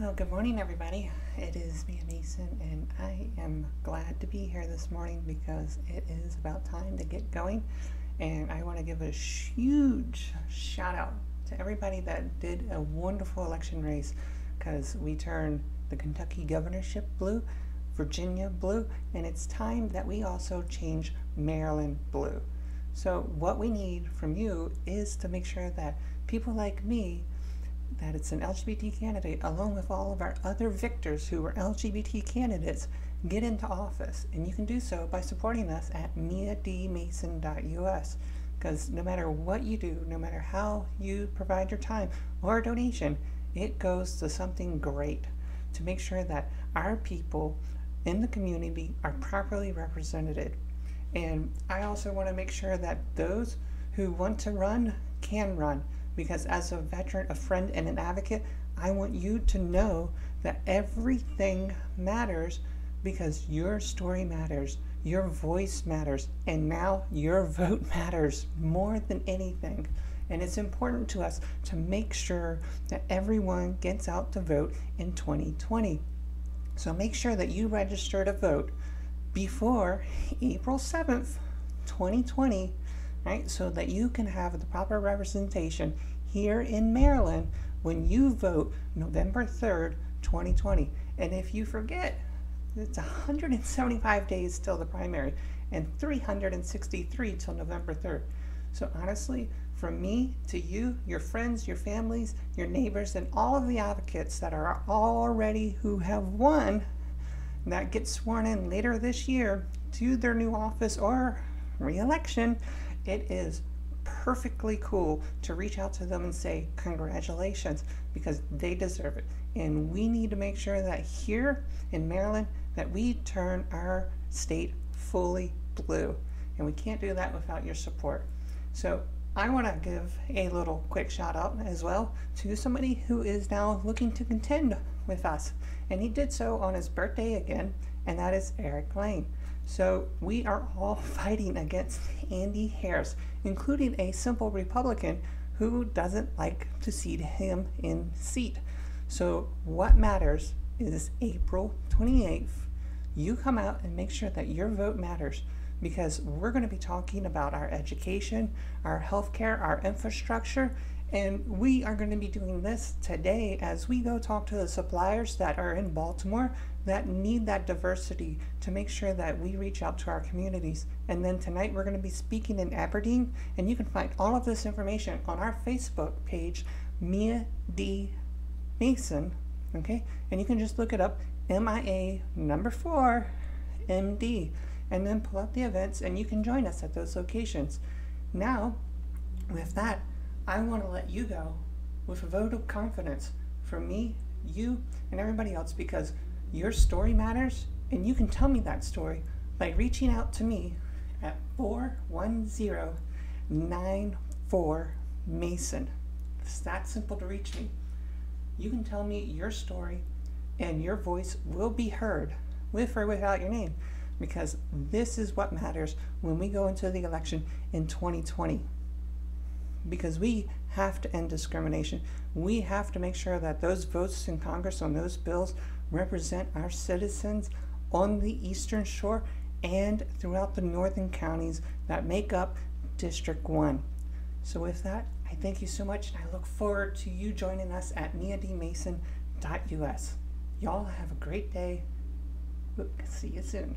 Well, good morning, everybody. It is Mia Mason, and I am glad to be here this morning because it is about time to get going. And I want to give a huge shout out to everybody that did a wonderful election race because we turned the Kentucky governorship blue, Virginia blue, and it's time that we also change Maryland blue. So, what we need from you is to make sure that people like me that it's an LGBT candidate, along with all of our other victors who were LGBT candidates, get into office. And you can do so by supporting us at miadmason.us. Because no matter what you do, no matter how you provide your time or donation, it goes to something great to make sure that our people in the community are properly represented. And I also want to make sure that those who want to run can run because as a veteran, a friend, and an advocate, I want you to know that everything matters because your story matters, your voice matters, and now your vote matters more than anything. And it's important to us to make sure that everyone gets out to vote in 2020. So make sure that you register to vote before April 7th, 2020 right? So that you can have the proper representation here in Maryland when you vote November 3rd, 2020. And if you forget, it's 175 days till the primary and 363 till November 3rd. So honestly, from me to you, your friends, your families, your neighbors, and all of the advocates that are already who have won that get sworn in later this year to their new office or re-election, it is perfectly cool to reach out to them and say congratulations because they deserve it. And we need to make sure that here in maryland that we turn our state fully blue. And we can't do that without your support. So i want to give a little quick shout out as well to somebody who is now looking to contend with us. And he did so on his birthday again and that is eric lane so we are all fighting against Andy Harris, including a simple Republican who doesn't like to see him in seat. So what matters is April 28th. You come out and make sure that your vote matters because we're going to be talking about our education, our healthcare, our infrastructure, and we are going to be doing this today as we go talk to the suppliers that are in Baltimore that need that diversity to make sure that we reach out to our communities. And then tonight we're going to be speaking in Aberdeen, and you can find all of this information on our Facebook page, Mia D. Mason. Okay, and you can just look it up, MIA number four, MD, and then pull up the events, and you can join us at those locations. Now, with that, I want to let you go with a vote of confidence from me, you, and everybody else because your story matters, and you can tell me that story by reaching out to me at 41094 Mason. It's that simple to reach me. You can tell me your story, and your voice will be heard with or without your name because this is what matters when we go into the election in 2020 because we have to end discrimination. We have to make sure that those votes in Congress on those bills represent our citizens on the Eastern Shore and throughout the northern counties that make up District 1. So, with that, I thank you so much and I look forward to you joining us at miadmason.us. Y'all have a great day. We'll See you soon.